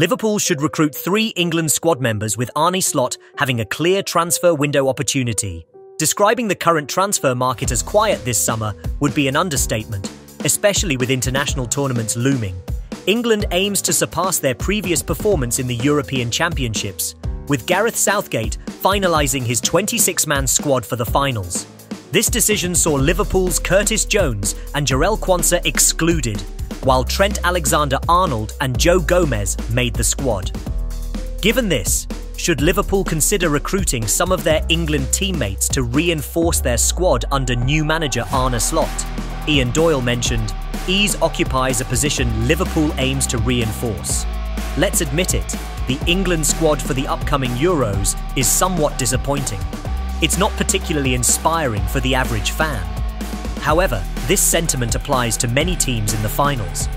Liverpool should recruit three England squad members with Arne Slot having a clear transfer window opportunity. Describing the current transfer market as quiet this summer would be an understatement, especially with international tournaments looming. England aims to surpass their previous performance in the European Championships, with Gareth Southgate finalising his 26 man squad for the finals. This decision saw Liverpool's Curtis Jones and Jarell Quansah excluded, while Trent Alexander Arnold and Joe Gomez made the squad. Given this, should Liverpool consider recruiting some of their England teammates to reinforce their squad under new manager Arne Slot? Ian Doyle mentioned, Eze occupies a position Liverpool aims to reinforce. Let's admit it, the England squad for the upcoming Euros is somewhat disappointing. It's not particularly inspiring for the average fan. However, this sentiment applies to many teams in the finals.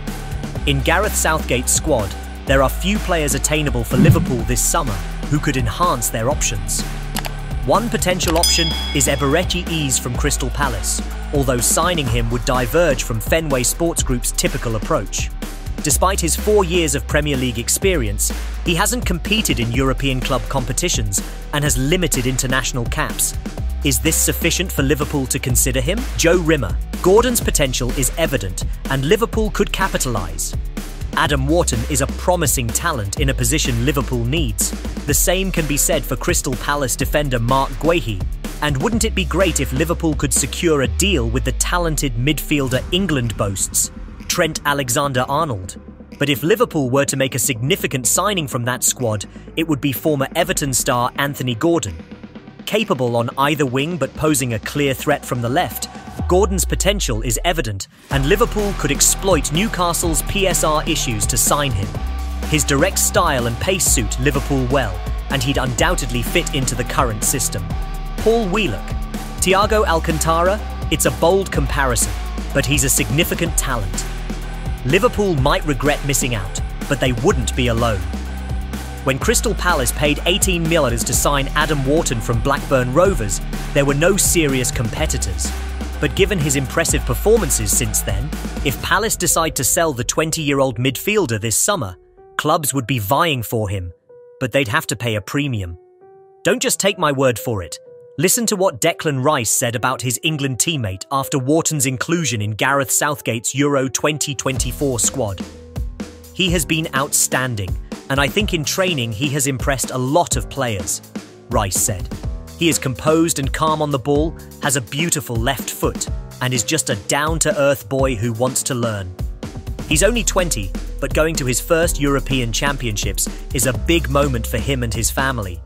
In Gareth Southgate's squad, there are few players attainable for Liverpool this summer who could enhance their options. One potential option is Eberechi Eze from Crystal Palace, although signing him would diverge from Fenway Sports Group's typical approach. Despite his four years of Premier League experience, he hasn't competed in European club competitions and has limited international caps, is this sufficient for Liverpool to consider him? Joe Rimmer. Gordon's potential is evident, and Liverpool could capitalise. Adam Wharton is a promising talent in a position Liverpool needs. The same can be said for Crystal Palace defender Marc Guehi. And wouldn't it be great if Liverpool could secure a deal with the talented midfielder England boasts, Trent Alexander Arnold? But if Liverpool were to make a significant signing from that squad, it would be former Everton star Anthony Gordon. Capable on either wing but posing a clear threat from the left, Gordon's potential is evident, and Liverpool could exploit Newcastle's PSR issues to sign him. His direct style and pace suit Liverpool well, and he'd undoubtedly fit into the current system. Paul Wheelock. Thiago Alcantara, it's a bold comparison, but he's a significant talent. Liverpool might regret missing out, but they wouldn't be alone. When Crystal Palace paid 18 million to sign Adam Wharton from Blackburn Rovers, there were no serious competitors. But given his impressive performances since then, if Palace decide to sell the 20 year old midfielder this summer, clubs would be vying for him, but they'd have to pay a premium. Don't just take my word for it. Listen to what Declan Rice said about his England teammate after Wharton's inclusion in Gareth Southgate's Euro 2024 squad. He has been outstanding, and I think in training he has impressed a lot of players, Rice said. He is composed and calm on the ball, has a beautiful left foot, and is just a down to earth boy who wants to learn. He's only 20, but going to his first European Championships is a big moment for him and his family.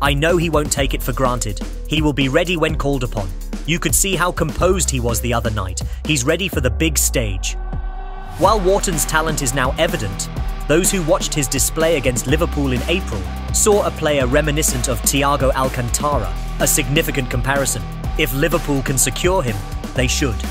I know he won't take it for granted. He will be ready when called upon. You could see how composed he was the other night. He's ready for the big stage. While Wharton's talent is now evident, those who watched his display against Liverpool in April saw a player reminiscent of Thiago Alcantara, a significant comparison. If Liverpool can secure him, they should.